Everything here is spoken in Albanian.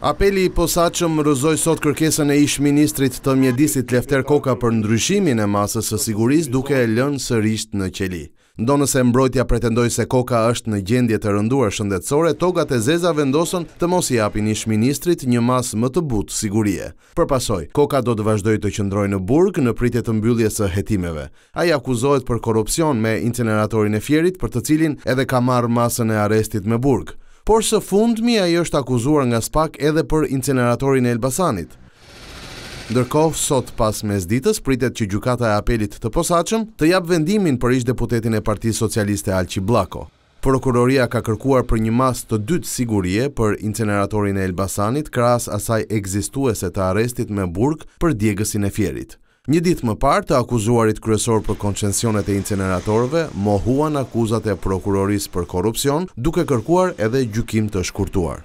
Apeli i posaçëm rrëzoi sot kërkesën e ish-ministrit të Mjedisit Lefter Koka për ndryshimin e masës së sigurisë duke e lënë sërisht në qeli. Ndonëse mbrojtja pretendoi se Koka është në gjendje të rënduar shëndetësore, togat e zeza vendosën të mos i japin ish-ministrit një masë më të butë sigurie. Për pasojë, Koka do të vazhdojë të qëndrojë në burg në pritje të mbylljes së hetimeve. Ai akuzohet për korrupsion me inceneratorin e Fierit, për të cilin edhe ka marrë masën e arrestit me burg. Por së fundmi ai është akuzuar nga SPAK edhe për inceneratorin e Elbasanit. Ndërkohë, sot pas mesditës pritet që Gjykata e Apelit të Posaçëm të japë vendimin për ish-deputetin e Partisë Socialiste Alqi Bllako. Prokuroria ka kërkuar për të një masë të dytë sigurie për inceneratorin e Elbasanit krahas asaj ekzistuese të arrestit me burg për djegësin e Fierit. Një ditë më parë, të akuzuarit kryesorë për koncesionet e inceneratorëve mohuan akuzat e Prokurorisë për korrupsion, duke kërkuar edhe gjykim të shkurtuar.